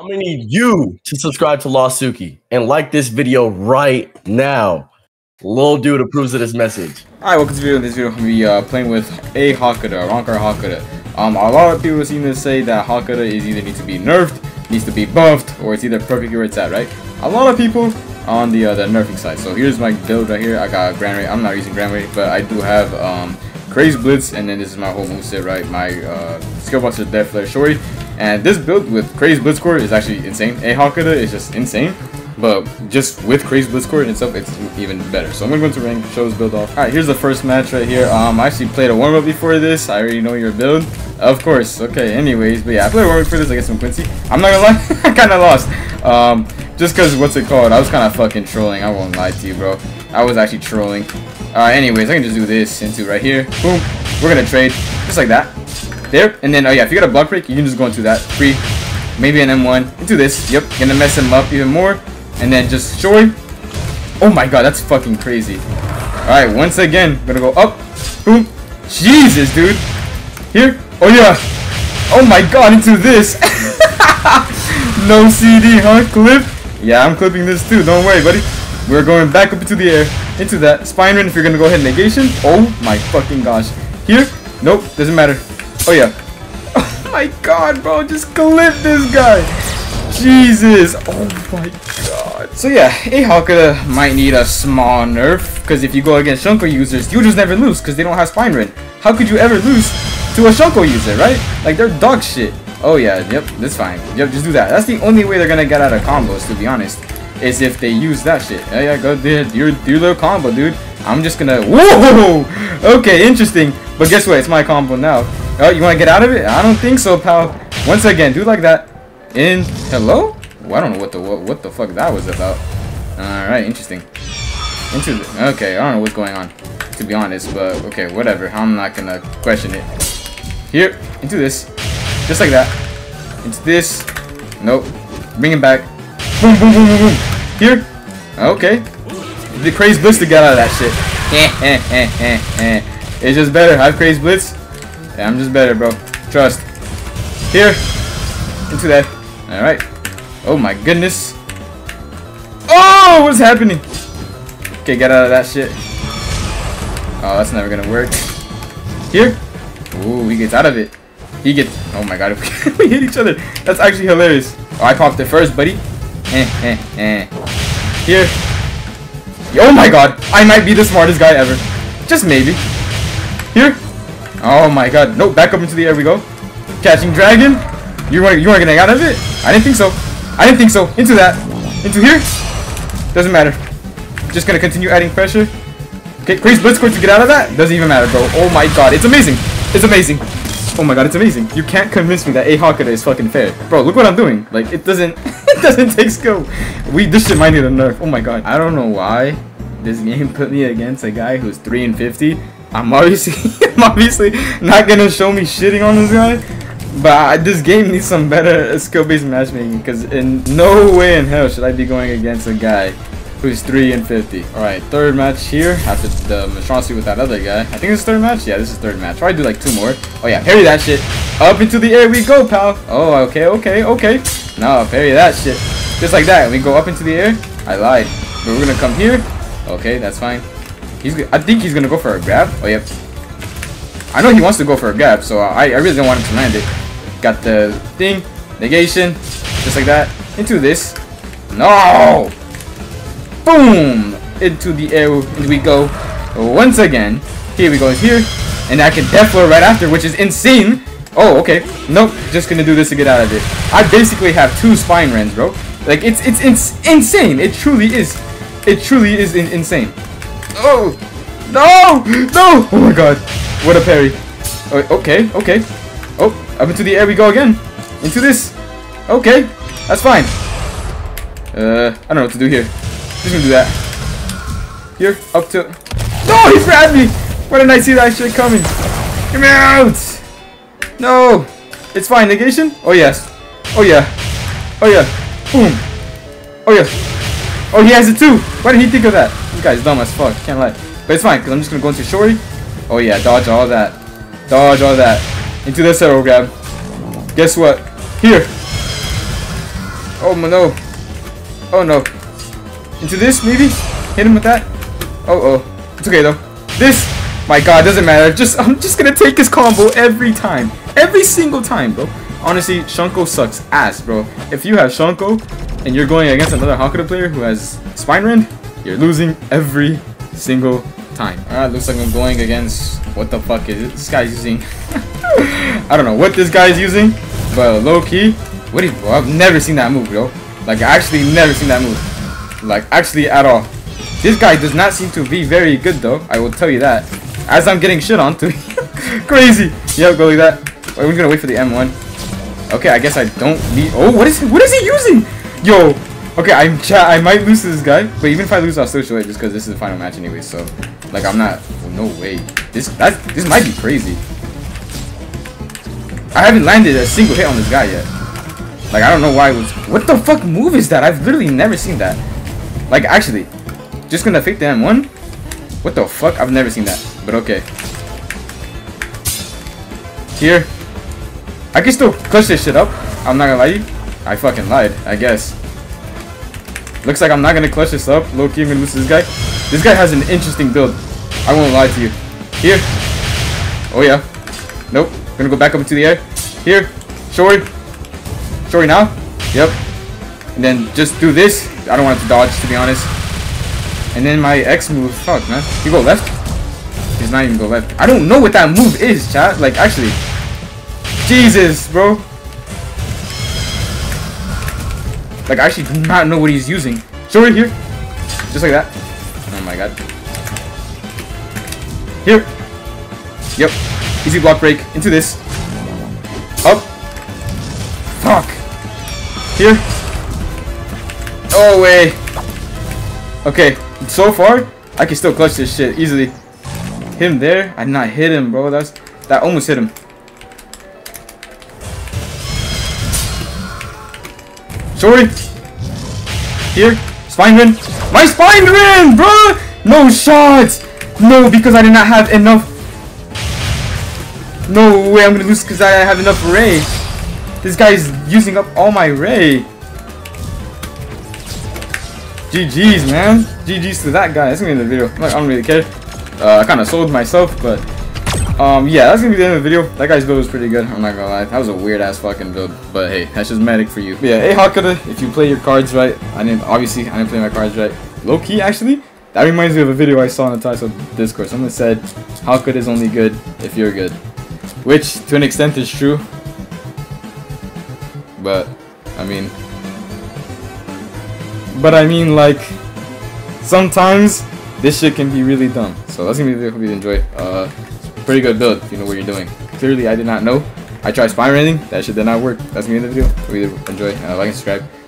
I'm gonna need you to subscribe to Lost Tsuki and like this video right now. Little dude approves of this message. Alright, welcome to the video. In this video, I'm gonna be uh, playing with a Hakuda, Arrancar Hakuda. Um, a lot of people seem to say that Hakuda is either needs to be nerfed, needs to be buffed, or it's either perfect where it's at, right? A lot of people on the uh, the nerfing side. So here's my build right here. I got Grand Rate. I'm not using Grand Rate, but I do have um, Crazy Blitz, and then this is my whole moveset, right? My uh, skill box is Death Flare Shori. And this build with Crazy Blitz Core is actually insane. A Hakuda is just insane. But just with Crazy Blitz Core itself, it's even better. So I'm gonna go into rank, show this build off. Alright, here's the first match right here. Um, I actually played a warm-up before this. I already know your build. Of course. Okay, anyways. But yeah, I played a warm-up for this. I get some Quincy. I'm not gonna lie, I kinda lost. Um, just cause, what's it called? I was kinda fucking trolling. I won't lie to you, bro. I was actually trolling. Alright, anyways, I can just do this into right here. Boom. We're gonna trade. Just like that. There. And then, oh yeah, if you got a block break, you can just go into that. Free. Maybe an M1. Into this. Yep. Gonna mess him up even more. And then just Shori. Oh my god, that's fucking crazy. Alright, once again, gonna go up. Boom. Jesus, dude. Here. Oh yeah. Oh my god, into this. no CD, huh? Clip? Yeah, I'm clipping this too. Don't worry, buddy. We're going back up into the air. Into that. Spine Rend if you're gonna go ahead negation. Oh my fucking gosh. Here? Nope, doesn't matter. Oh yeah. Oh my god, bro. Just clip this guy. Jesus. Oh my god. So yeah, a might need a small nerf. Because if you go against Shunko users, you just never lose because they don't have Spine Rend. How could you ever lose to a Shunko user, right? Like, they're dog shit. Oh yeah, yep, that's fine. Yep, just do that. That's the only way they're gonna get out of combos, to be honest. Is if they use that shit. Yeah, yeah, go do your, little combo, dude. I'm just gonna... Whoa! Okay, interesting. But guess what? It's my combo now. Oh, you wanna get out of it? I don't think so, pal. Once again, do like that. In... Hello? Well, I don't know what the what, what the fuck that was about. Alright, interesting. The, okay, I don't know what's going on, to be honest, but okay, whatever. I'm not gonna question it. Here, into this. Just like that. Into this. Nope. Bring him back. Boom, boom, boom, boom, boom. Here. Okay. The Crazy Blitz to get out of that shit. it's just better. I have Crazy Blitz. Yeah, I'm just better, bro. Trust. Here. Into that. Alright. Oh my goodness. Oh, what's happening? Okay, get out of that shit. Oh, that's never gonna work. Here. Ooh, he gets out of it. He gets... Oh my god, we hit each other. That's actually hilarious. Oh, I popped it first, buddy. Eh, eh, eh. Here. Oh my god, I might be the smartest guy ever. Just maybe. Here. Oh my god. Nope, back up into the air we go. Catching dragon. You want you want to get out of it? I didn't think so. I didn't think so. Into that. Into here. Doesn't matter. Just gonna continue adding pressure. Okay, crazy blitz core to get out of that. Doesn't even matter, bro. Oh my god, it's amazing. It's amazing. Oh my god, it's amazing. You can't convince me that a Hakuda is fucking fair. Bro, look what I'm doing. Like, it doesn't it doesn't take skill. We this shit might need a nerf. Oh my god. I don't know why this game put me against a guy who's 3 and 50. I'm obviously I'm obviously not gonna show me shitting on this guy. But I, this game needs some better skill-based matchmaking because in no way in hell should I be going against a guy who's 3 and 50. Alright, third match here after the monstrosity with that other guy. I think this is third match? Yeah, this is third match. Try to do like two more. Oh yeah, parry that shit. Up into the air we go, pal. Oh, okay, okay, okay. No, parry that shit. Just like that. We go up into the air. I lied. But we're gonna come here. Okay, that's fine. He's. I think he's gonna go for a grab. Oh, yep. I know he wants to go for a grab, so I, I really don't want him to land it. Got the thing. Negation. Just like that. Into this. No! Boom! Into the air and we go. Once again. Here we go. Here. And I can death right after, which is insane. Oh, okay. Nope. Just gonna do this to get out of it. I basically have two spine rends, bro. Like, it's it's, it's insane. It truly is. It truly is in insane. Oh! No! No! Oh my god. What a parry. Okay, okay. Oh, up into the air we go again. Into this. Okay. That's fine. Uh, I don't know what to do here. Just gonna do that. Here, up to... No! He grabbed me! Why didn't I see that shit coming? Get me out! No! It's fine. Negation? Oh, yes. Oh, yeah. Oh, yeah. Boom. Oh, yeah. Oh, he has it too. Why did he think of that? This guy's dumb as fuck. Can't lie. But it's fine, because I'm just to go into Shori. Oh, yeah. Dodge all that. Dodge all that. Into the settle grab. Guess what? Here. Oh my no. Oh no. Into this, maybe? Hit him with that? Oh oh. It's okay though. This! My god, doesn't matter. Just I'm just gonna take his combo every time. Every single time, bro. Honestly, Shunko sucks ass, bro. If you have Shunko and you're going against another Hakuda player who has Spine Rend, you're losing every single time. Ah, Alright, looks like I'm going against what the fuck is? This guy's using I don't know what this guy's using, but low key, what is bro? I've never seen that move, bro. Like I actually never seen that move. Like actually at all. This guy does not seem to be very good though, I will tell you that. As I'm getting shit on to Crazy! Yep, go like that. Wait, we're gonna wait for the M1. Okay, I guess I don't need Oh what is what is he using? Yo, Okay, I'm I might lose to this guy, but even if I lose, I'll still show it just because this is the final match anyway. So, like, I'm not. No way. This that this might be crazy. I haven't landed a single hit on this guy yet. Like, I don't know why it was. What the fuck move is that? I've literally never seen that. Like, actually, just gonna fake the M1. What the fuck? I've never seen that. But okay. Here, I can still clutch this shit up. I'm not gonna lie to you. I fucking lied. I guess. Looks like I'm not gonna clutch this up. Low key, I'm gonna lose this guy. This guy has an interesting build. I won't lie to you. Here. Oh yeah. Nope. Gonna go back up into the air. Here. Shorty. Shorty now. Yep. And then just do this. I don't want to dodge, to be honest. And then my X move. Fuck, man. You go left? He's not even go left. I don't know what that move is, chat. Like, actually. Jesus, bro. Like, I actually do not know what he's using. So right here. Just like that. Oh my god. Here. Yep. Easy block break. Into this. Up. Fuck. Here. Oh, way. Okay. So far, I can still clutch this shit easily. Him there. I did not hit him, bro. That's That almost hit him. Sorry. Here. Spine. My Spine bro! No shots! No, because I did not have enough. No way, I'm gonna lose because I have enough Ray. This guy is using up all my Ray. GG's, man. GG's to that guy. That's gonna be the video. I don't really care. Uh, I kind of sold myself, but um, yeah, that's gonna be the end of the video. That guy's build was pretty good. I'm not gonna lie. That was a weird ass fucking build. But hey, that's just medic for you. But yeah, hey Hakuda, if you play your cards right, I didn't obviously I didn't play my cards right. Low key actually, that reminds me of a video I saw on the Type Soul Discord. Someone said Hakuda is only good if you're good. Which to an extent is true. But I mean But I mean like sometimes this shit can be really dumb. So that's gonna be the video. Hope you enjoy. Uh pretty good build if you know what you're doing. Clearly, I did not know. I tried spine rending. That shit did not work. That's me in the video. Hope you enjoy. Uh, like and subscribe.